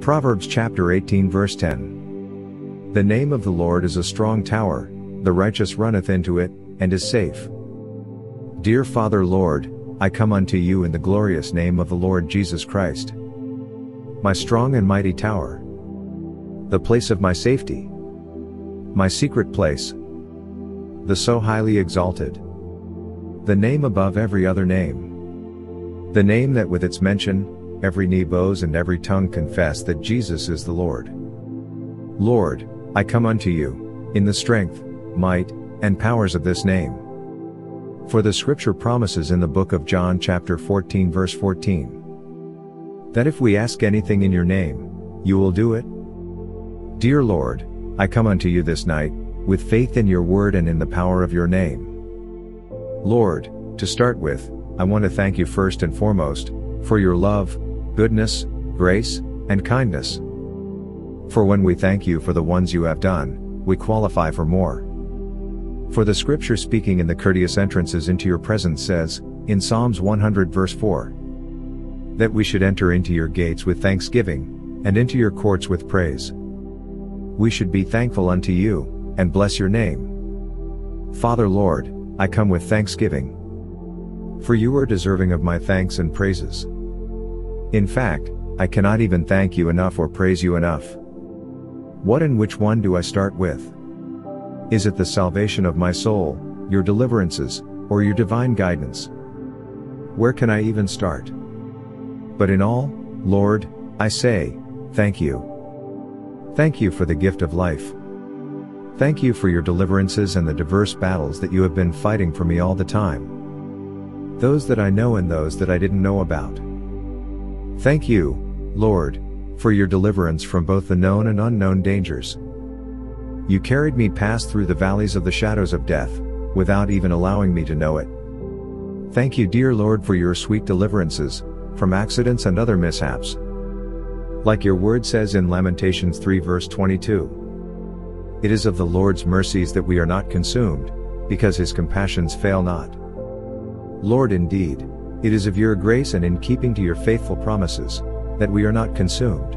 Proverbs chapter 18 verse 10. The name of the Lord is a strong tower, the righteous runneth into it, and is safe. Dear Father Lord, I come unto you in the glorious name of the Lord Jesus Christ. My strong and mighty tower. The place of my safety. My secret place. The so highly exalted. The name above every other name. The name that with its mention, every knee bows and every tongue confess that Jesus is the Lord. Lord, I come unto you, in the strength, might, and powers of this name. For the scripture promises in the book of John chapter 14 verse 14. That if we ask anything in your name, you will do it? Dear Lord, I come unto you this night, with faith in your word and in the power of your name. Lord, to start with, I want to thank you first and foremost, for your love, goodness, grace, and kindness. For when we thank you for the ones you have done, we qualify for more. For the scripture speaking in the courteous entrances into your presence says, in Psalms 100 verse 4, that we should enter into your gates with thanksgiving, and into your courts with praise. We should be thankful unto you, and bless your name. Father Lord, I come with thanksgiving. For you are deserving of my thanks and praises. In fact, I cannot even thank you enough or praise you enough. What and which one do I start with? Is it the salvation of my soul, your deliverances, or your divine guidance? Where can I even start? But in all, Lord, I say, thank you. Thank you for the gift of life. Thank you for your deliverances and the diverse battles that you have been fighting for me all the time. Those that I know and those that I didn't know about. Thank you, Lord, for your deliverance from both the known and unknown dangers. You carried me past through the valleys of the shadows of death, without even allowing me to know it. Thank you dear Lord for your sweet deliverances, from accidents and other mishaps. Like your word says in Lamentations 3 verse 22. It is of the Lord's mercies that we are not consumed, because his compassions fail not. Lord indeed, it is of your grace and in keeping to your faithful promises, that we are not consumed.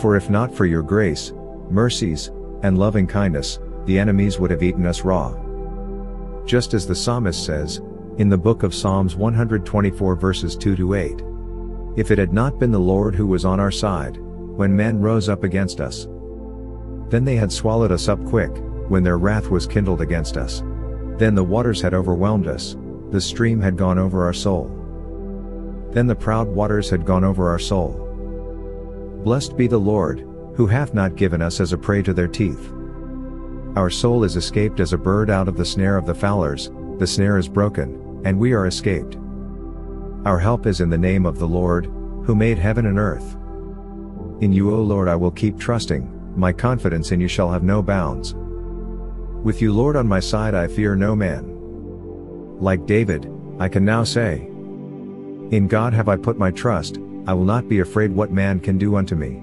For if not for your grace, mercies, and loving kindness, the enemies would have eaten us raw. Just as the psalmist says, in the book of Psalms 124 verses 2 to 8. If it had not been the Lord who was on our side, when men rose up against us, then they had swallowed us up quick, when their wrath was kindled against us. Then the waters had overwhelmed us, the stream had gone over our soul. Then the proud waters had gone over our soul. Blessed be the Lord, who hath not given us as a prey to their teeth. Our soul is escaped as a bird out of the snare of the fowlers, the snare is broken, and we are escaped. Our help is in the name of the Lord, who made heaven and earth. In you O Lord I will keep trusting, my confidence in you shall have no bounds. With you Lord on my side I fear no man. Like David, I can now say, In God have I put my trust, I will not be afraid what man can do unto me.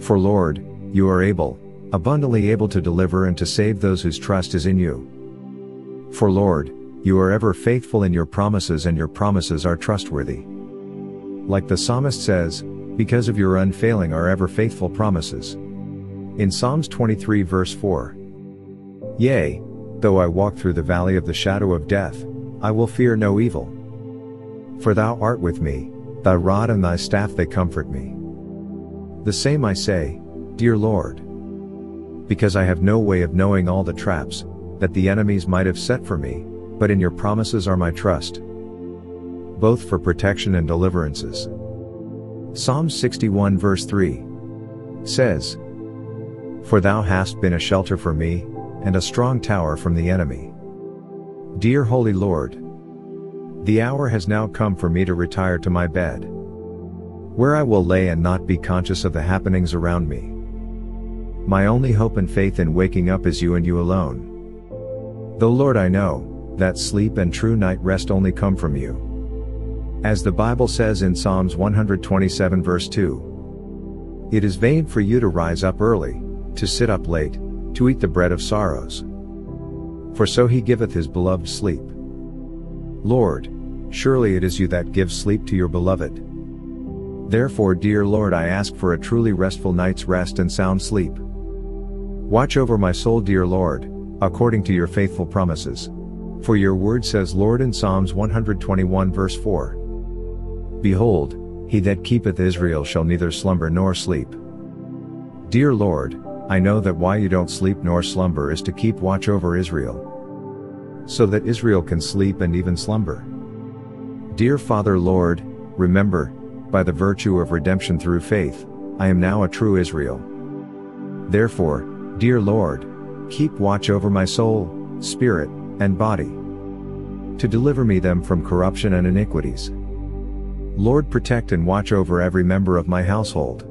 For Lord, you are able, abundantly able to deliver and to save those whose trust is in you. For Lord, you are ever faithful in your promises and your promises are trustworthy. Like the psalmist says, because of your unfailing are ever faithful promises. In Psalms 23 verse 4. Yea, though I walk through the valley of the shadow of death, I will fear no evil. For thou art with me, thy rod and thy staff they comfort me. The same I say, dear Lord. Because I have no way of knowing all the traps, that the enemies might have set for me, but in your promises are my trust. Both for protection and deliverances. Psalm 61 verse 3 says, For thou hast been a shelter for me, and a strong tower from the enemy. Dear Holy Lord, the hour has now come for me to retire to my bed where I will lay and not be conscious of the happenings around me. My only hope and faith in waking up is you and you alone. Though Lord I know, that sleep and true night rest only come from you. As the Bible says in Psalms 127 verse 2. It is vain for you to rise up early, to sit up late, to eat the bread of sorrows. For so he giveth his beloved sleep. Lord, surely it is you that give sleep to your beloved. Therefore, dear Lord, I ask for a truly restful night's rest and sound sleep. Watch over my soul, dear Lord, according to your faithful promises. For your word says, Lord, in Psalms 121, verse 4 Behold, he that keepeth Israel shall neither slumber nor sleep. Dear Lord, I know that why you don't sleep nor slumber is to keep watch over Israel. So that Israel can sleep and even slumber. Dear Father Lord, remember, by the virtue of redemption through faith, I am now a true Israel. Therefore, dear Lord, keep watch over my soul, spirit, and body. To deliver me them from corruption and iniquities. Lord protect and watch over every member of my household.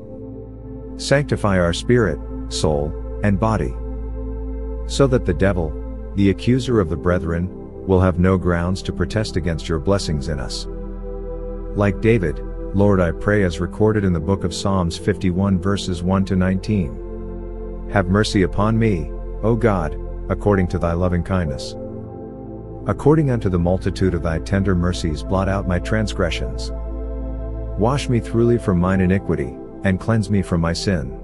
Sanctify our spirit, soul, and body. So that the devil, the accuser of the brethren, will have no grounds to protest against your blessings in us. Like David, Lord I pray as recorded in the book of Psalms 51 verses 1 to 19. Have mercy upon me, O God, according to thy loving kindness. According unto the multitude of thy tender mercies blot out my transgressions. Wash me thoroughly from mine iniquity, and cleanse me from my sin.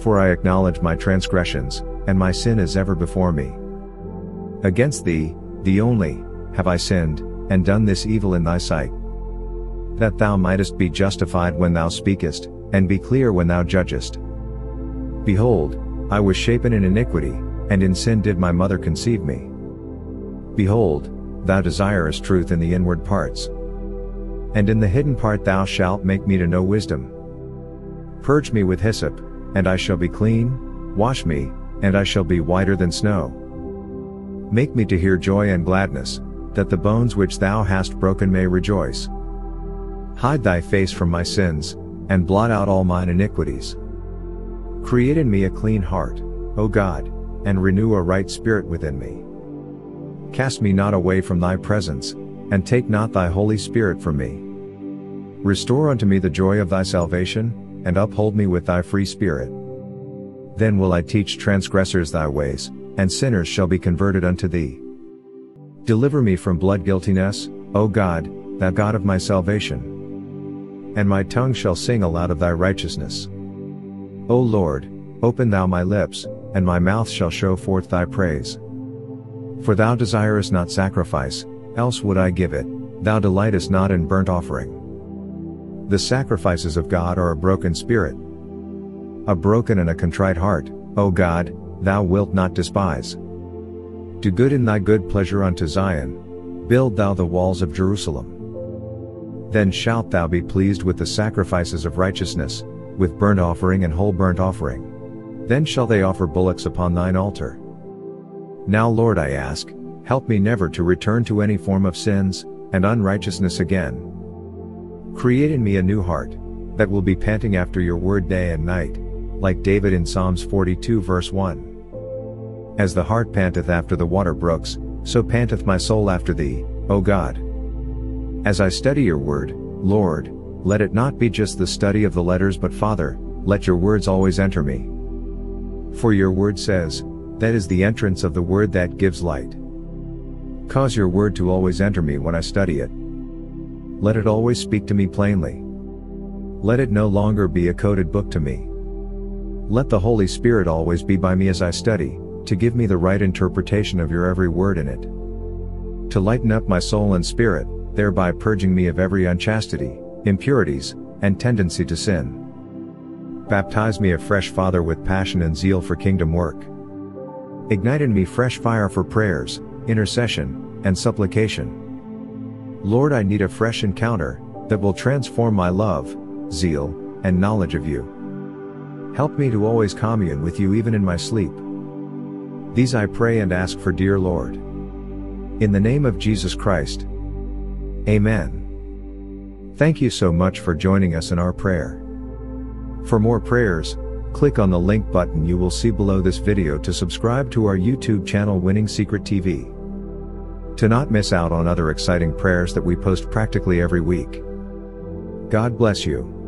For I acknowledge my transgressions, and my sin is ever before me. Against thee, the only, have I sinned, and done this evil in thy sight. That thou mightest be justified when thou speakest, and be clear when thou judgest. Behold, I was shapen in iniquity, and in sin did my mother conceive me. Behold, thou desirest truth in the inward parts and in the hidden part thou shalt make me to know wisdom. Purge me with hyssop, and I shall be clean, wash me, and I shall be whiter than snow. Make me to hear joy and gladness, that the bones which thou hast broken may rejoice. Hide thy face from my sins, and blot out all mine iniquities. Create in me a clean heart, O God, and renew a right spirit within me. Cast me not away from thy presence, and take not thy Holy Spirit from me. Restore unto me the joy of thy salvation, and uphold me with thy free spirit. Then will I teach transgressors thy ways, and sinners shall be converted unto thee. Deliver me from blood guiltiness, O God, thou God of my salvation. And my tongue shall sing aloud of thy righteousness. O Lord, open thou my lips, and my mouth shall show forth thy praise. For thou desirest not sacrifice, else would I give it, thou delightest not in burnt offering. The sacrifices of God are a broken spirit. A broken and a contrite heart, O God, thou wilt not despise. Do good in thy good pleasure unto Zion, build thou the walls of Jerusalem. Then shalt thou be pleased with the sacrifices of righteousness, with burnt offering and whole burnt offering. Then shall they offer bullocks upon thine altar. Now Lord I ask, Help me never to return to any form of sins, and unrighteousness again. Create in me a new heart, that will be panting after your word day and night, like David in Psalms 42 verse 1. As the hart panteth after the water brooks, so panteth my soul after thee, O God. As I study your word, Lord, let it not be just the study of the letters but Father, let your words always enter me. For your word says, that is the entrance of the word that gives light. Cause your word to always enter me when I study it. Let it always speak to me plainly. Let it no longer be a coded book to me. Let the Holy Spirit always be by me as I study, to give me the right interpretation of your every word in it. To lighten up my soul and spirit, thereby purging me of every unchastity, impurities, and tendency to sin. Baptize me afresh, Father, with passion and zeal for kingdom work. Ignite in me fresh fire for prayers, intercession, and supplication. Lord, I need a fresh encounter that will transform my love, zeal, and knowledge of you. Help me to always commune with you even in my sleep. These I pray and ask for, dear Lord. In the name of Jesus Christ. Amen. Thank you so much for joining us in our prayer. For more prayers, click on the link button you will see below this video to subscribe to our YouTube channel Winning Secret TV. To not miss out on other exciting prayers that we post practically every week. God bless you.